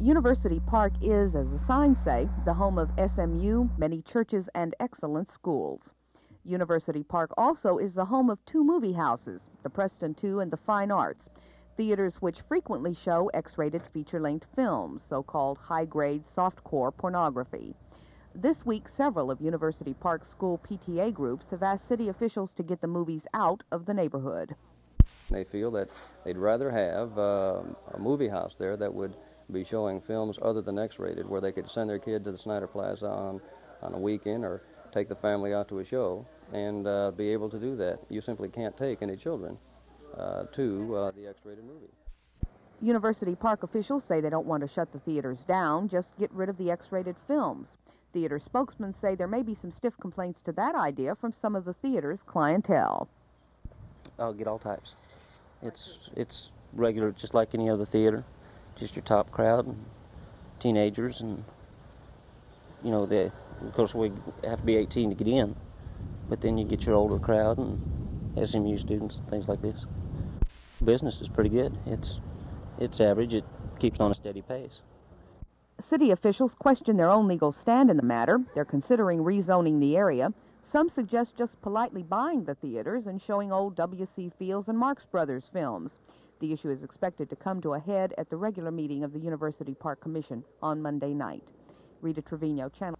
University Park is, as the signs say, the home of SMU, many churches, and excellent schools. University Park also is the home of two movie houses, the Preston 2 and the Fine Arts, theaters which frequently show X-rated feature-length films, so-called high-grade softcore pornography. This week, several of University Park school PTA groups have asked city officials to get the movies out of the neighborhood. They feel that they'd rather have uh, a movie house there that would be showing films other than X-rated, where they could send their kid to the Snider Plaza on, on a weekend or take the family out to a show and uh, be able to do that. You simply can't take any children uh, to uh, the X-rated movie. University Park officials say they don't want to shut the theaters down, just get rid of the X-rated films. Theater spokesmen say there may be some stiff complaints to that idea from some of the theater's clientele. I'll get all types. It's it's regular, just like any other theater, just your top crowd and teenagers, and you know, they, of course we have to be 18 to get in, but then you get your older crowd and SMU students and things like this. Business is pretty good. It's it's average. It keeps on a steady pace. City officials question their own legal stand in the matter. They're considering rezoning the area. Some suggest just politely buying the theaters and showing old W.C. Fields and Marx Brothers films. The issue is expected to come to a head at the regular meeting of the University Park Commission on Monday night. Rita Trevino, Channel.